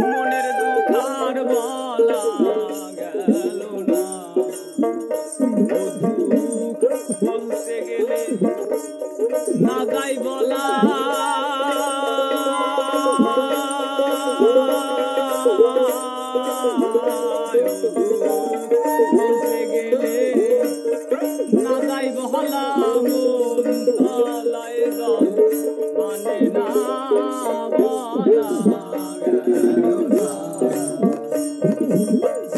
মনের দুখার বলা গেল না। বলতে গেলে নাগাই বলা। Woo!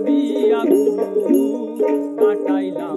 আমি কাটাইলাম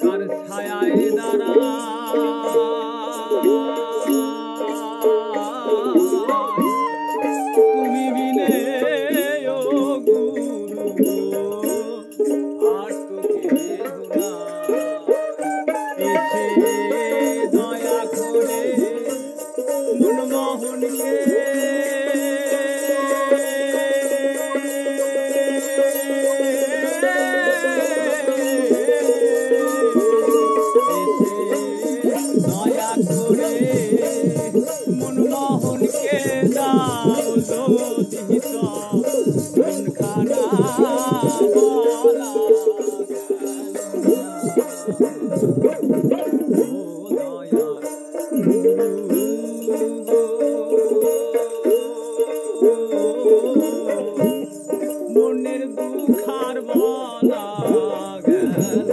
তার ছায়ায় দাঁড়া। তুমি বিনে গুরু আর তোকে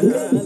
Ooh.